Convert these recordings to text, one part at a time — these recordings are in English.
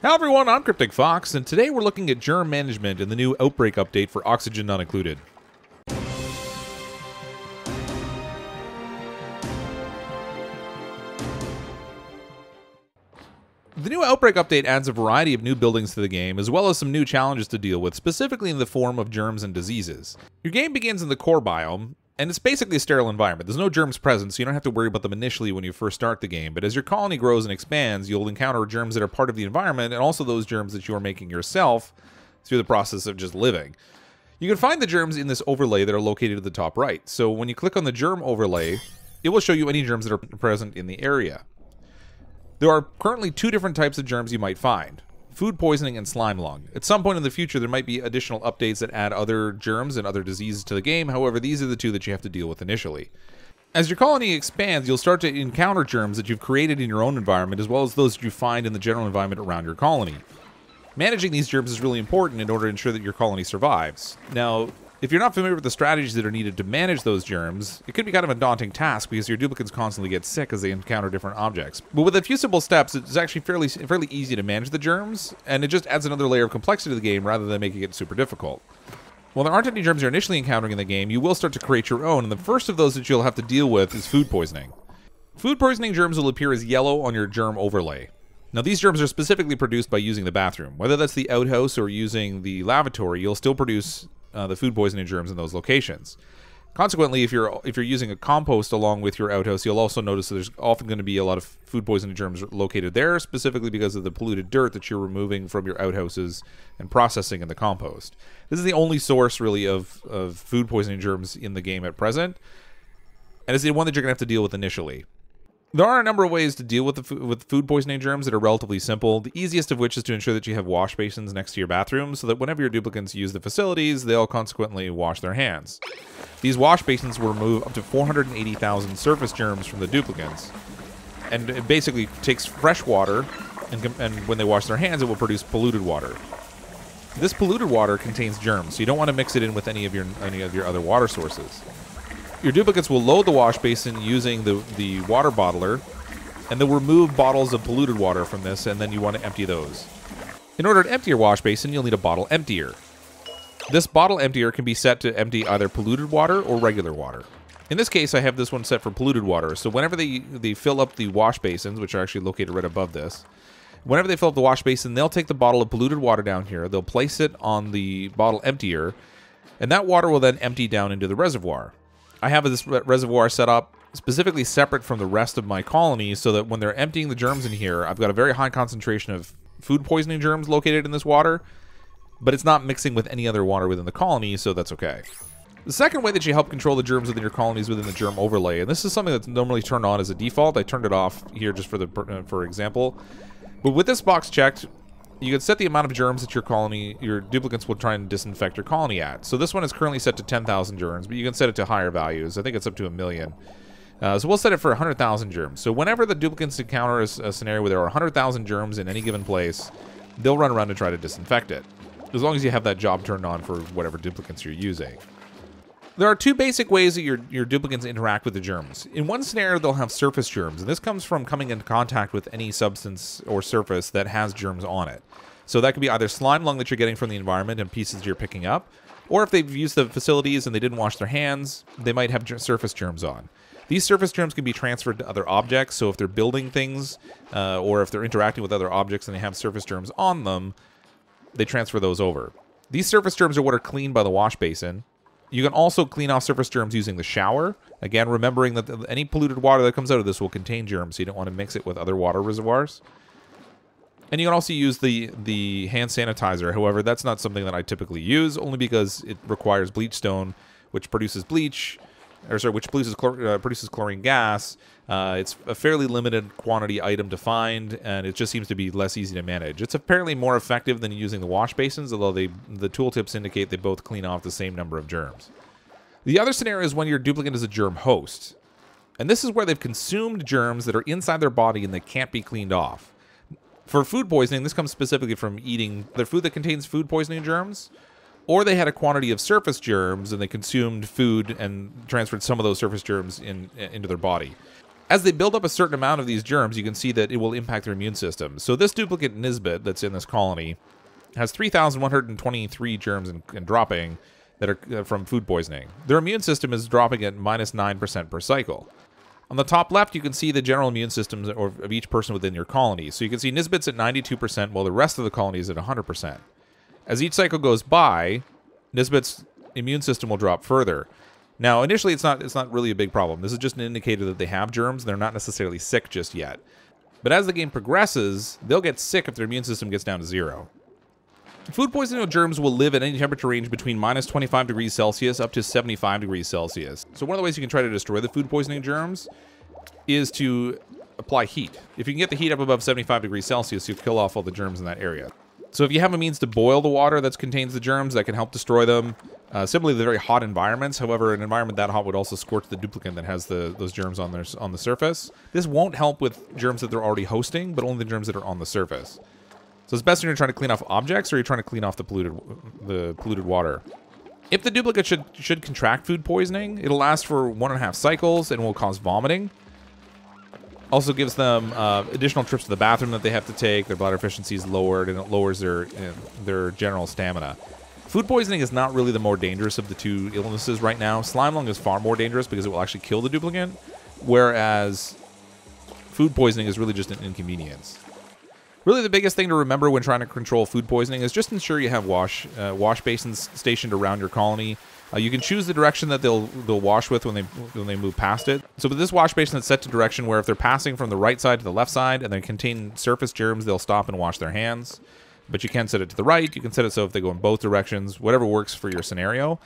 Hello everyone, I'm Cryptic Fox, and today we're looking at germ management in the new Outbreak update for Oxygen Not Included. The new Outbreak update adds a variety of new buildings to the game, as well as some new challenges to deal with, specifically in the form of germs and diseases. Your game begins in the core biome, and it's basically a sterile environment. There's no germs present, so you don't have to worry about them initially when you first start the game. But as your colony grows and expands, you'll encounter germs that are part of the environment, and also those germs that you are making yourself through the process of just living. You can find the germs in this overlay that are located at the top right. So when you click on the germ overlay, it will show you any germs that are present in the area. There are currently two different types of germs you might find food poisoning and slime lung. At some point in the future, there might be additional updates that add other germs and other diseases to the game. However, these are the two that you have to deal with initially. As your colony expands, you'll start to encounter germs that you've created in your own environment, as well as those that you find in the general environment around your colony. Managing these germs is really important in order to ensure that your colony survives. Now, if you're not familiar with the strategies that are needed to manage those germs, it could be kind of a daunting task because your duplicates constantly get sick as they encounter different objects. But with a few simple steps, it's actually fairly fairly easy to manage the germs, and it just adds another layer of complexity to the game rather than making it super difficult. While there aren't any germs you're initially encountering in the game, you will start to create your own, and the first of those that you'll have to deal with is food poisoning. Food poisoning germs will appear as yellow on your germ overlay. Now, these germs are specifically produced by using the bathroom. Whether that's the outhouse or using the lavatory, you'll still produce uh, the food poisoning germs in those locations. Consequently, if you're if you're using a compost along with your outhouse, you'll also notice that there's often going to be a lot of food poisoning germs located there, specifically because of the polluted dirt that you're removing from your outhouses and processing in the compost. This is the only source, really, of, of food poisoning germs in the game at present, and it's the one that you're going to have to deal with initially. There are a number of ways to deal with the with food poisoning germs that are relatively simple. The easiest of which is to ensure that you have wash basins next to your bathroom so that whenever your duplicants use the facilities, they'll consequently wash their hands. These wash basins will remove up to 480,000 surface germs from the duplicants. And it basically takes fresh water and, and when they wash their hands, it will produce polluted water. This polluted water contains germs, so you don't want to mix it in with any of your any of your other water sources. Your duplicates will load the wash basin using the, the water bottler, and they'll remove bottles of polluted water from this, and then you want to empty those. In order to empty your wash basin, you'll need a bottle emptier. This bottle emptier can be set to empty either polluted water or regular water. In this case, I have this one set for polluted water, so whenever they, they fill up the wash basins, which are actually located right above this, whenever they fill up the wash basin, they'll take the bottle of polluted water down here, they'll place it on the bottle emptier, and that water will then empty down into the reservoir. I have this reservoir set up specifically separate from the rest of my colony so that when they're emptying the germs in here, I've got a very high concentration of food poisoning germs located in this water, but it's not mixing with any other water within the colony, so that's okay. The second way that you help control the germs within your colony is within the germ overlay, and this is something that's normally turned on as a default. I turned it off here just for the uh, for example. But with this box checked, you can set the amount of germs that your colony, your duplicates will try and disinfect your colony at. So this one is currently set to 10,000 germs, but you can set it to higher values. I think it's up to a million. Uh, so we'll set it for 100,000 germs. So whenever the duplicates encounter a, a scenario where there are 100,000 germs in any given place, they'll run around and try to disinfect it. As long as you have that job turned on for whatever duplicates you're using. There are two basic ways that your, your duplicates interact with the germs. In one scenario, they'll have surface germs, and this comes from coming into contact with any substance or surface that has germs on it. So that could be either slime lung that you're getting from the environment and pieces you're picking up, or if they've used the facilities and they didn't wash their hands, they might have surface germs on. These surface germs can be transferred to other objects, so if they're building things uh, or if they're interacting with other objects and they have surface germs on them, they transfer those over. These surface germs are what are cleaned by the wash basin, you can also clean off surface germs using the shower. Again, remembering that any polluted water that comes out of this will contain germs, so you don't want to mix it with other water reservoirs. And you can also use the, the hand sanitizer. However, that's not something that I typically use, only because it requires bleach stone, which produces bleach, or sorry, which produces, chlor uh, produces chlorine gas. Uh, it's a fairly limited quantity item to find, and it just seems to be less easy to manage. It's apparently more effective than using the wash basins, although they, the tooltips indicate they both clean off the same number of germs. The other scenario is when your duplicate is a germ host. And this is where they've consumed germs that are inside their body and they can't be cleaned off. For food poisoning, this comes specifically from eating their food that contains food poisoning germs, or they had a quantity of surface germs and they consumed food and transferred some of those surface germs in, into their body. As they build up a certain amount of these germs, you can see that it will impact their immune system. So this duplicate Nisbet that's in this colony has 3,123 germs and, dropping that are uh, from food poisoning. Their immune system is dropping at minus 9% per cycle. On the top left, you can see the general immune systems of each person within your colony. So you can see Nisbet's at 92%, while the rest of the colony is at 100%. As each cycle goes by, Nisbet's immune system will drop further. Now, initially, it's not it's not really a big problem. This is just an indicator that they have germs. They're not necessarily sick just yet. But as the game progresses, they'll get sick if their immune system gets down to zero. Food poisoning germs will live at any temperature range between minus 25 degrees Celsius up to 75 degrees Celsius. So one of the ways you can try to destroy the food poisoning germs is to apply heat. If you can get the heat up above 75 degrees Celsius, you kill off all the germs in that area. So if you have a means to boil the water that contains the germs, that can help destroy them. Uh, similarly, the very hot environments. However, an environment that hot would also scorch the duplicate that has the those germs on their on the surface. This won't help with germs that they're already hosting, but only the germs that are on the surface. So it's best when you're trying to clean off objects or you're trying to clean off the polluted the polluted water. If the duplicate should should contract food poisoning, it'll last for one and a half cycles and will cause vomiting. Also gives them uh, additional trips to the bathroom that they have to take. Their bladder efficiency is lowered, and it lowers their uh, their general stamina. Food poisoning is not really the more dangerous of the two illnesses right now. Slime lung is far more dangerous because it will actually kill the duplicant, whereas food poisoning is really just an inconvenience. Really, the biggest thing to remember when trying to control food poisoning is just ensure you have wash uh, wash basins stationed around your colony. Uh, you can choose the direction that they'll they'll wash with when they when they move past it. So with this wash basin, it's set to direction where if they're passing from the right side to the left side and they contain surface germs, they'll stop and wash their hands. But you can set it to the right. You can set it so if they go in both directions, whatever works for your scenario.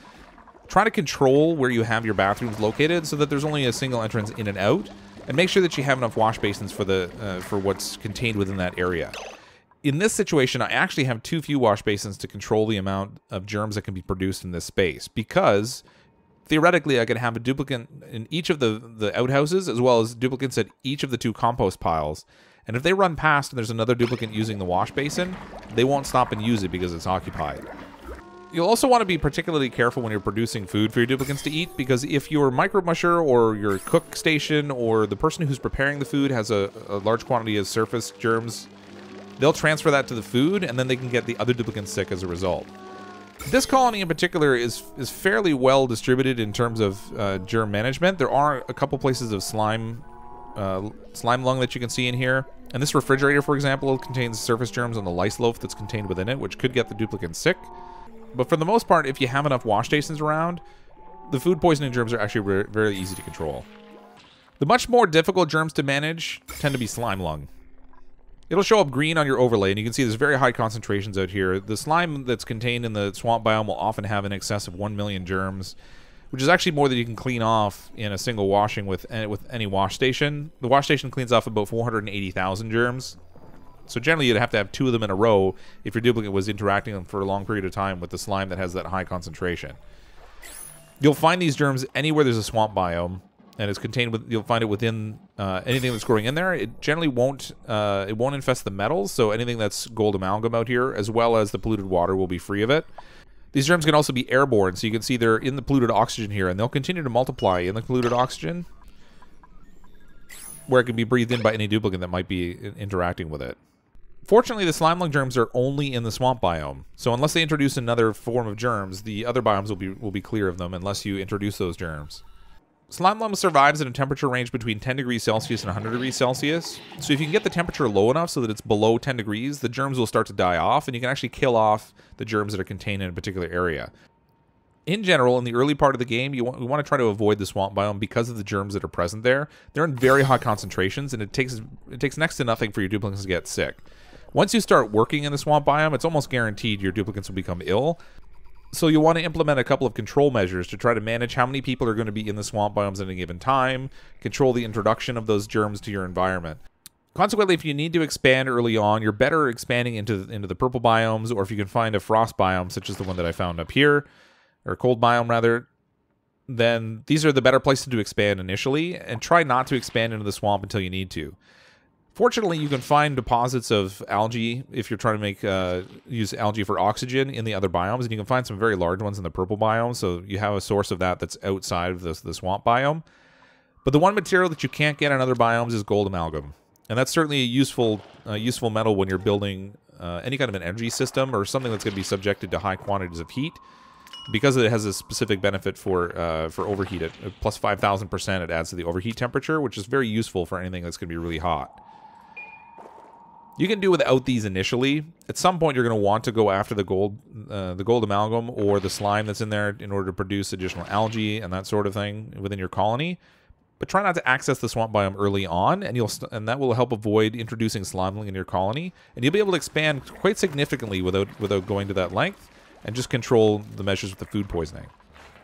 Try to control where you have your bathrooms located so that there's only a single entrance in and out and make sure that you have enough wash basins for the uh, for what's contained within that area. In this situation, I actually have too few wash basins to control the amount of germs that can be produced in this space because theoretically I could have a duplicate in each of the, the outhouses as well as duplicates at each of the two compost piles. And if they run past and there's another duplicate using the wash basin, they won't stop and use it because it's occupied. You'll also want to be particularly careful when you're producing food for your duplicants to eat because if your microbe musher or your cook station or the person who's preparing the food has a, a, large quantity of surface germs, they'll transfer that to the food and then they can get the other duplicants sick as a result. This colony in particular is is fairly well distributed in terms of uh, germ management. There are a couple places of slime uh, slime lung that you can see in here. And this refrigerator, for example, contains surface germs on the lice loaf that's contained within it, which could get the duplicant sick. But for the most part, if you have enough wash stations around, the food poisoning germs are actually very easy to control. The much more difficult germs to manage tend to be slime lung. It'll show up green on your overlay, and you can see there's very high concentrations out here. The slime that's contained in the swamp biome will often have in excess of 1 million germs, which is actually more than you can clean off in a single washing with, eh, with any wash station. The wash station cleans off about 480,000 germs, so generally, you'd have to have two of them in a row if your duplicate was interacting for a long period of time with the slime that has that high concentration. You'll find these germs anywhere there's a swamp biome, and it's contained with. You'll find it within uh, anything that's growing in there. It generally won't. Uh, it won't infest the metals, so anything that's gold amalgam out here, as well as the polluted water, will be free of it. These germs can also be airborne, so you can see they're in the polluted oxygen here, and they'll continue to multiply in the polluted oxygen, where it can be breathed in by any duplicate that might be interacting with it. Fortunately, the slime lung germs are only in the swamp biome, so unless they introduce another form of germs, the other biomes will be will be clear of them unless you introduce those germs. Slime lung survives in a temperature range between 10 degrees Celsius and 100 degrees Celsius. So if you can get the temperature low enough so that it's below 10 degrees, the germs will start to die off, and you can actually kill off the germs that are contained in a particular area. In general, in the early part of the game, you want, you want to try to avoid the swamp biome because of the germs that are present there. They're in very high concentrations, and it takes it takes next to nothing for your duplicates to get sick. Once you start working in the swamp biome, it's almost guaranteed your duplicates will become ill. So you'll want to implement a couple of control measures to try to manage how many people are going to be in the swamp biomes at any given time, control the introduction of those germs to your environment. Consequently, if you need to expand early on, you're better expanding into into the purple biomes, or if you can find a frost biome, such as the one that I found up here, or cold biome rather, then these are the better places to expand initially, and try not to expand into the swamp until you need to. Fortunately, you can find deposits of algae if you're trying to make uh, use algae for oxygen in the other biomes, and you can find some very large ones in the purple biome. So you have a source of that that's outside of this the swamp biome. But the one material that you can't get in other biomes is gold amalgam. And that's certainly a useful, uh, useful metal when you're building uh, any kind of an energy system or something that's going to be subjected to high quantities of heat. Because it has a specific benefit for uh, for overheat at plus 5,000%, it adds to the overheat temperature, which is very useful for anything that's going to be really hot. You can do without these initially. At some point, you're going to want to go after the gold, uh, the gold amalgam or the slime that's in there in order to produce additional algae and that sort of thing within your colony. But try not to access the swamp biome early on, and you'll and that will help avoid introducing slime lung in your colony, and you'll be able to expand quite significantly without without going to that length, and just control the measures with the food poisoning.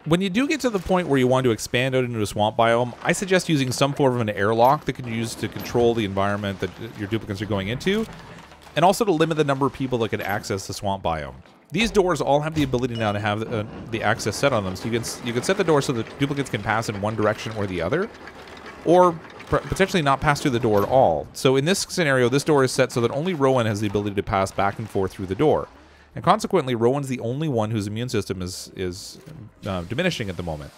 When you do get to the point where you want to expand out into a swamp biome, I suggest using some form of an airlock that can be used to control the environment that your duplicates are going into, and also to limit the number of people that can access the swamp biome. These doors all have the ability now to have uh, the access set on them, so you can you can set the door so that duplicates can pass in one direction or the other, or potentially not pass through the door at all. So in this scenario, this door is set so that only Rowan has the ability to pass back and forth through the door, and consequently, Rowan's the only one whose immune system is is uh, diminishing at the moment.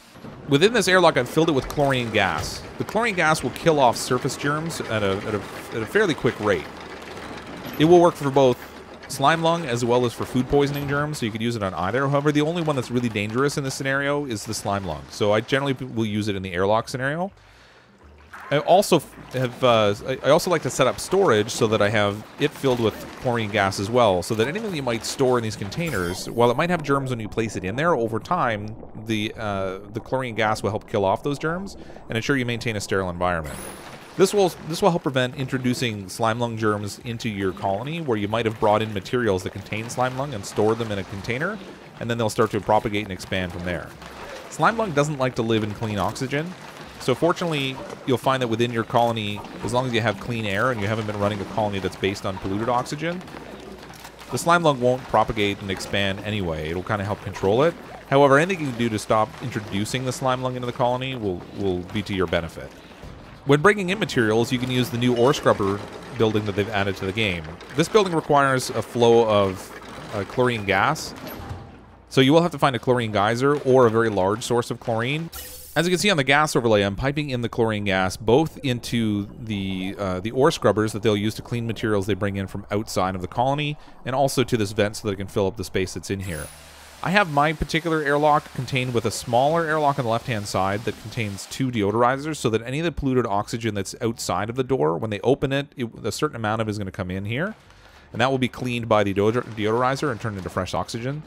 Within this airlock, I've filled it with chlorine gas. The chlorine gas will kill off surface germs at a, at a, at a fairly quick rate. It will work for both slime lung as well as for food poisoning germs, so you could use it on either. However, the only one that's really dangerous in this scenario is the slime lung. So I generally will use it in the airlock scenario. I also have uh, I also like to set up storage so that I have it filled with chlorine gas as well, so that anything that you might store in these containers, while it might have germs when you place it in there, over time the uh, the chlorine gas will help kill off those germs and ensure you maintain a sterile environment. This will this will help prevent introducing slime lung germs into your colony where you might have brought in materials that contain slime lung and stored them in a container, and then they'll start to propagate and expand from there. Slime lung doesn't like to live in clean oxygen, so fortunately, you'll find that within your colony, as long as you have clean air and you haven't been running a colony that's based on polluted oxygen, the slime lung won't propagate and expand anyway. It'll kind of help control it. However, anything you can do to stop introducing the slime lung into the colony will, will be to your benefit. When bringing in materials, you can use the new ore scrubber building that they've added to the game. This building requires a flow of uh, chlorine gas, so you will have to find a chlorine geyser or a very large source of chlorine. As you can see on the gas overlay, I'm piping in the chlorine gas both into the uh, the ore scrubbers that they'll use to clean materials they bring in from outside of the colony, and also to this vent so that it can fill up the space that's in here. I have my particular airlock contained with a smaller airlock on the left-hand side that contains two deodorizers so that any of the polluted oxygen that's outside of the door, when they open it, it a certain amount of it is going to come in here. And that will be cleaned by the deodorizer and turned into fresh oxygen.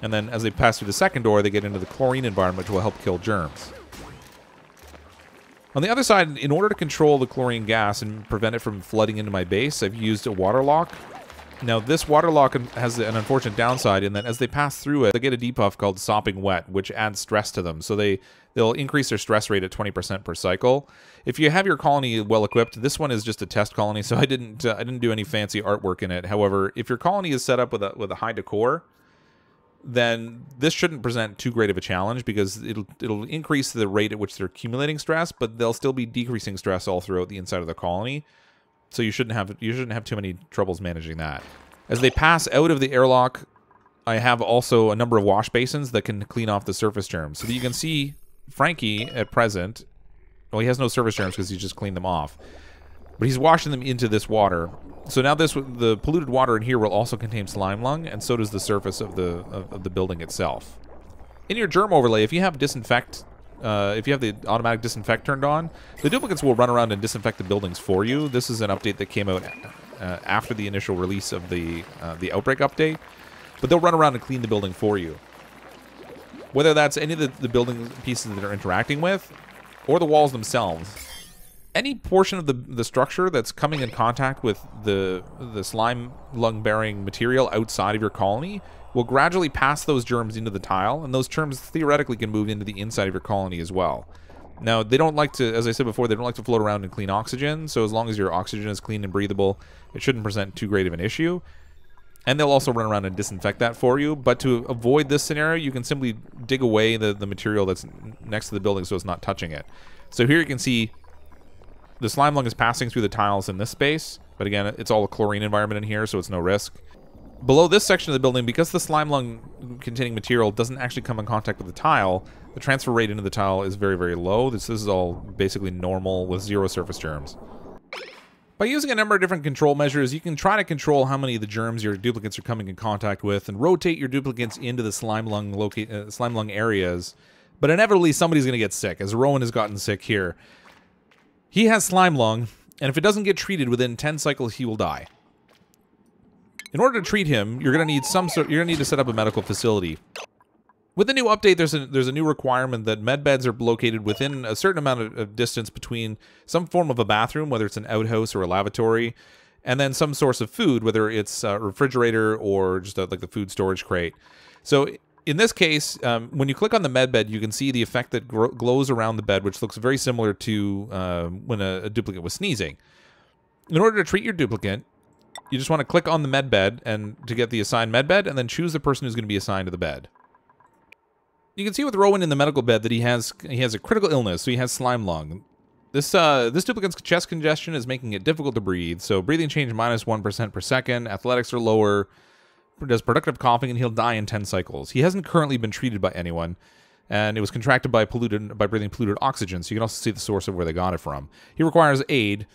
And then as they pass through the second door, they get into the chlorine environment, which will help kill germs. On the other side, in order to control the chlorine gas and prevent it from flooding into my base, I've used a water lock now, this water lock has an unfortunate downside in that as they pass through it, they get a debuff called sopping wet, which adds stress to them. So they they'll increase their stress rate at 20% per cycle. If you have your colony well equipped, this one is just a test colony, so I didn't uh, I didn't do any fancy artwork in it. However, if your colony is set up with a with a high decor, then this shouldn't present too great of a challenge because it'll it'll increase the rate at which they're accumulating stress, but they'll still be decreasing stress all throughout the inside of the colony. So you shouldn't have you shouldn't have too many troubles managing that. As they pass out of the airlock, I have also a number of wash basins that can clean off the surface germs. So that you can see Frankie at present, well, he has no surface germs because he just cleaned them off. But he's washing them into this water. So now this the polluted water in here will also contain slime lung, and so does the surface of the of, of the building itself. In your germ overlay, if you have disinfect uh, if you have the automatic disinfect turned on, the duplicates will run around and disinfect the buildings for you. This is an update that came out uh, after the initial release of the uh, the outbreak update, but they'll run around and clean the building for you. Whether that's any of the, the building pieces that are interacting with, or the walls themselves, any portion of the the structure that's coming in contact with the the slime lung bearing material outside of your colony will gradually pass those germs into the tile, and those germs theoretically can move into the inside of your colony as well. Now, they don't like to, as I said before, they don't like to float around in clean oxygen, so as long as your oxygen is clean and breathable, it shouldn't present too great of an issue. And they'll also run around and disinfect that for you, but to avoid this scenario, you can simply dig away the, the material that's next to the building so it's not touching it. So here you can see the slime lung is passing through the tiles in this space, but again, it's all a chlorine environment in here, so it's no risk. Below this section of the building, because the slime lung containing material doesn't actually come in contact with the tile, The transfer rate into the tile is very, very low. This, this is all basically normal with zero surface germs. By using a number of different control measures, you can try to control how many of the germs your duplicates are coming in contact with and rotate your duplicates into the slime lung, uh, slime lung areas. But inevitably, somebody's going to get sick, as Rowan has gotten sick here. He has slime lung, and if it doesn't get treated within 10 cycles, he will die. In order to treat him, you're going to need some sort. You're going to need to set up a medical facility. With the new update, there's a there's a new requirement that med beds are located within a certain amount of, of distance between some form of a bathroom, whether it's an outhouse or a lavatory, and then some source of food, whether it's a refrigerator or just a, like the food storage crate. So in this case, um, when you click on the med bed, you can see the effect that glows around the bed, which looks very similar to uh, when a, a duplicate was sneezing. In order to treat your duplicate, you just want to click on the med bed and to get the assigned med bed, and then choose the person who's going to be assigned to the bed. You can see with Rowan in the medical bed that he has he has a critical illness, so he has slime lung. This uh, this duplicate's chest congestion is making it difficult to breathe, so breathing change minus 1 per second, athletics are lower, does productive coughing, and he'll die in 10 cycles. He hasn't currently been treated by anyone, and it was contracted by polluted by breathing polluted oxygen, so you can also see the source of where they got it from. He requires aid,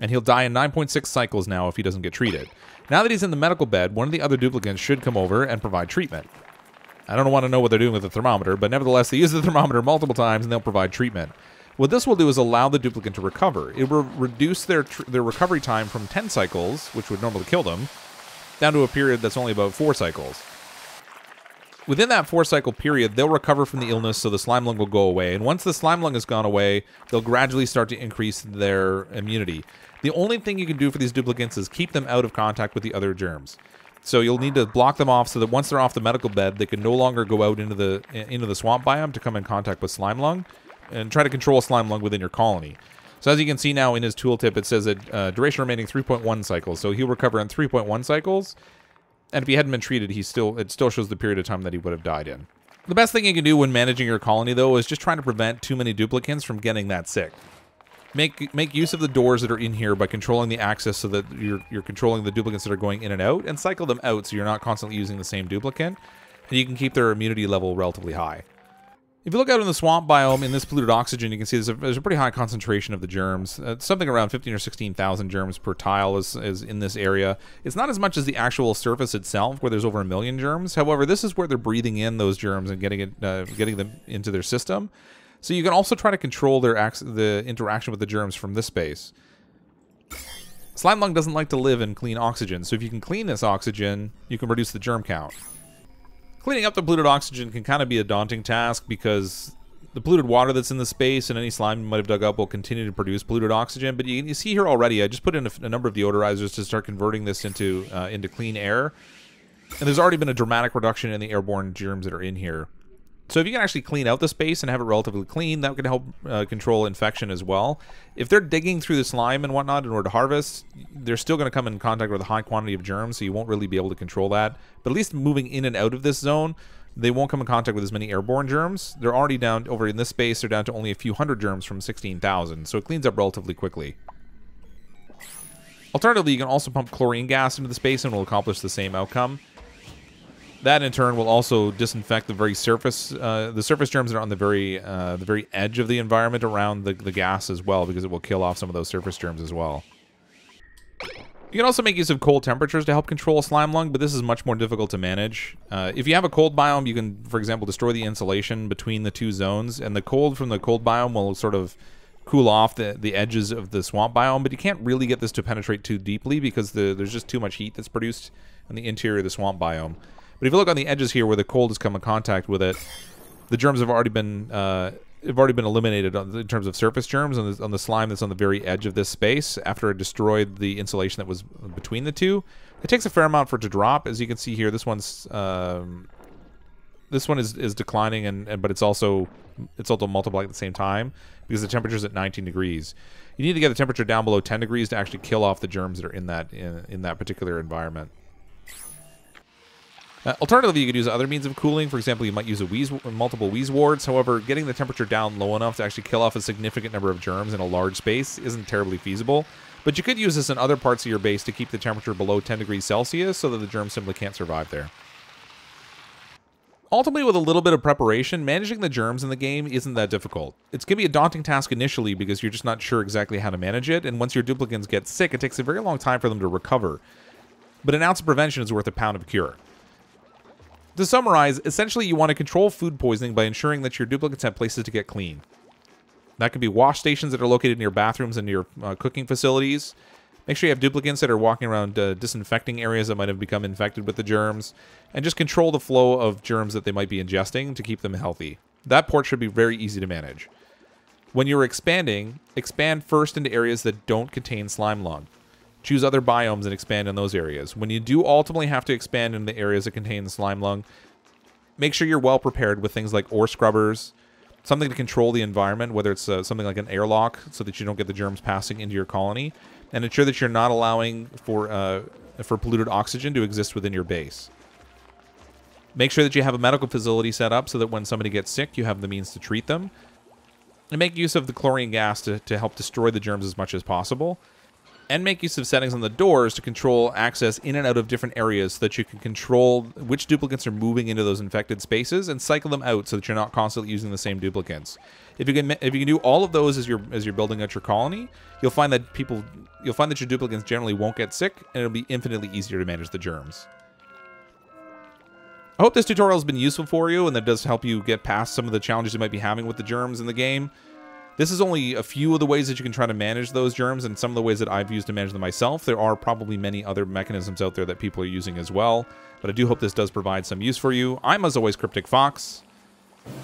and he'll die in 9.6 cycles now if he doesn't get treated. Now that he's in the medical bed, one of the other duplicates should come over and provide treatment. I don't want to know what they're doing with the thermometer, but nevertheless, they use the thermometer multiple times and they'll provide treatment. What this will do is allow the duplicate to recover. It will reduce their their recovery time from 10 cycles, which would normally kill them, down to a period that's only about 4 cycles. Within that 4 cycle period, they'll recover from the illness so the slime lung will go away. And once the slime lung has gone away, they'll gradually start to increase their immunity. The only thing you can do for these duplicates is keep them out of contact with the other germs. So you'll need to block them off so that once they're off the medical bed, they can no longer go out into the into the swamp biome to come in contact with slime lung, and try to control slime lung within your colony. So as you can see now in his tooltip, it says that uh, duration remaining 3.1 cycles. So he'll recover in 3.1 cycles, and if he hadn't been treated, he still it still shows the period of time that he would have died in. The best thing you can do when managing your colony, though, is just trying to prevent too many duplicates from getting that sick make make use of the doors that are in here by controlling the access so that you're you're controlling the duplicates that are going in and out and cycle them out so you're not constantly using the same duplicate and you can keep their immunity level relatively high. If you look out in the swamp biome in this polluted oxygen, you can see there's a, there's a pretty high concentration of the germs. Uh, something around 15 or 16,000 germs per tile is, is in this area. It's not as much as the actual surface itself, where there's over a million germs. However, this is where they're breathing in those germs and getting it, uh, getting them into their system. So you can also try to control their the interaction with the germs from this space. Slime lung doesn't like to live in clean oxygen, so if you can clean this oxygen, you can reduce the germ count. Cleaning up the polluted oxygen can kind of be a daunting task because the polluted water that's in the space and any slime you might have dug up will continue to produce polluted oxygen. But you, you see here already, I just put in a, a, number of deodorizers to start converting this into uh, into clean air. And there's already been a dramatic reduction in the airborne germs that are in here. So if you can actually clean out the space and have it relatively clean, that can help uh, control infection as well. If they're digging through the slime and whatnot in order to harvest, they're still going to come in contact with a high quantity of germs, so you won't really be able to control that. But at least moving in and out of this zone, they won't come in contact with as many airborne germs. They're already down over in this space. They're down to only a few hundred germs from 16,000, so it cleans up relatively quickly. Alternatively, you can also pump chlorine gas into the space and will accomplish the same outcome. That in turn will also disinfect the very surface, uh, the surface germs that are on the very, uh, the very edge of the environment around the, the gas as well, because it will kill off some of those surface germs as well. You can also make use of cold temperatures to help control slime lung, but this is much more difficult to manage. Uh, if you have a cold biome, you can, for example, destroy the insulation between the two zones, and the cold from the cold biome will sort of cool off the, the edges of the swamp biome, but you can't really get this to penetrate too deeply because the, there's just too much heat that's produced in the interior of the swamp biome. But if you look on the edges here where the cold has come in contact with it, the germs have already been uh, have already been eliminated in terms of surface germs on the, on the slime that's on the very edge of this space after it destroyed the insulation that was between the two. It takes a fair amount for it to drop. As you can see here, this one's um, this one is, is declining, and, and but it's also it's also multiplying at the same time because the temperature is at 19 degrees. You need to get the temperature down below 10 degrees to actually kill off the germs that are in that in, in that particular environment. Uh, alternatively, you could use other means of cooling. For example, you might use a wheeze, multiple Wheezeworts. However, getting the temperature down low enough to actually kill off a significant number of germs in a large space isn't terribly feasible. But you could use this in other parts of your base to keep the temperature below 10 degrees Celsius so that the germs simply can't survive there. Ultimately, with a little bit of preparation, managing the germs in the game isn't that difficult. It's going to be a daunting task initially because you're just not sure exactly how to manage it, and once your duplicants get sick, it takes a very long time for them to recover. But an ounce of prevention is worth a pound of cure. To summarize, essentially you want to control food poisoning by ensuring that your duplicates have places to get clean. That could be wash stations that are located near bathrooms and near uh, cooking facilities. Make sure you have duplicates that are walking around uh, disinfecting areas that might have become infected with the germs, and just control the flow of germs that they might be ingesting to keep them healthy. That port should be very easy to manage. When you're expanding, expand first into areas that don't contain slime lung. Choose other biomes and expand in those areas. When you do ultimately have to expand in the areas that contain the slime lung, make sure you're well prepared with things like ore scrubbers, something to control the environment, whether it's uh, something like an airlock so that you don't get the germs passing into your colony, and ensure that you're not allowing for uh, for polluted oxygen to exist within your base. Make sure that you have a medical facility set up so that when somebody gets sick, you have the means to treat them. And make use of the chlorine gas to, to help destroy the germs as much as possible and make use of settings on the doors to control access in and out of different areas so that you can control which duplicates are moving into those infected spaces and cycle them out so that you're not constantly using the same duplicates. If you can if you can do all of those as you're as you're building out your colony, you'll find that people you'll find that your duplicates generally won't get sick and it'll be infinitely easier to manage the germs. I hope this tutorial has been useful for you and that does help you get past some of the challenges you might be having with the germs in the game. This is only a few of the ways that you can try to manage those germs and some of the ways that I've used to manage them myself. There are probably many other mechanisms out there that people are using as well, but I do hope this does provide some use for you. I'm, as always, Cryptic Fox.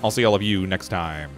I'll see all of you next time.